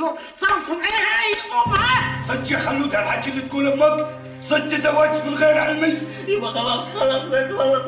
صرفهم عليها اي أمها. صدق يا خلوت الحكي اللي تقول أمك صدق تزوجت من غير علمي. يبا خلاص خلاص بس والله